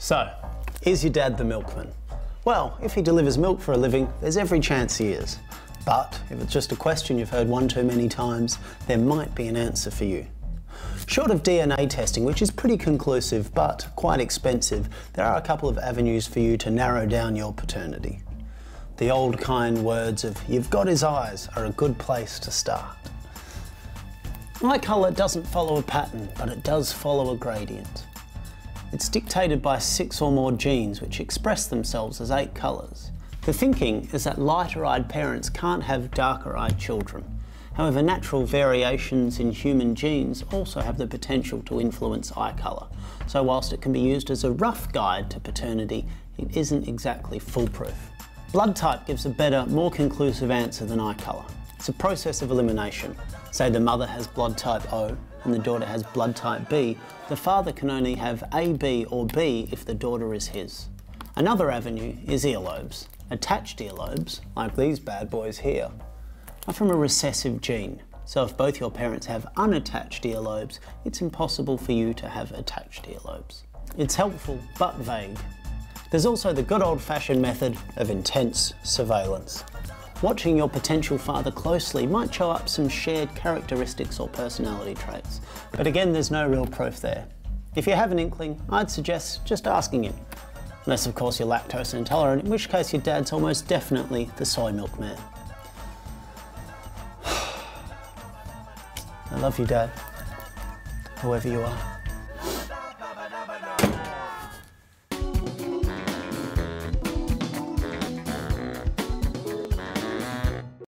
So, is your dad the milkman? Well, if he delivers milk for a living, there's every chance he is. But if it's just a question you've heard one too many times, there might be an answer for you. Short of DNA testing, which is pretty conclusive but quite expensive, there are a couple of avenues for you to narrow down your paternity. The old kind words of, you've got his eyes, are a good place to start. Eye colour doesn't follow a pattern, but it does follow a gradient. It's dictated by six or more genes which express themselves as eight colours. The thinking is that lighter-eyed parents can't have darker-eyed children. However, natural variations in human genes also have the potential to influence eye colour. So whilst it can be used as a rough guide to paternity, it isn't exactly foolproof. Blood type gives a better, more conclusive answer than eye colour. It's a process of elimination. Say the mother has blood type O and the daughter has blood type B, the father can only have AB or B if the daughter is his. Another avenue is earlobes. Attached earlobes, like these bad boys here, are from a recessive gene. So if both your parents have unattached earlobes, it's impossible for you to have attached earlobes. It's helpful, but vague. There's also the good old-fashioned method of intense surveillance. Watching your potential father closely might show up some shared characteristics or personality traits. But again, there's no real proof there. If you have an inkling, I'd suggest just asking him. Unless, of course, you're lactose intolerant, in which case your dad's almost definitely the soy milk man. I love you, Dad. Whoever you are.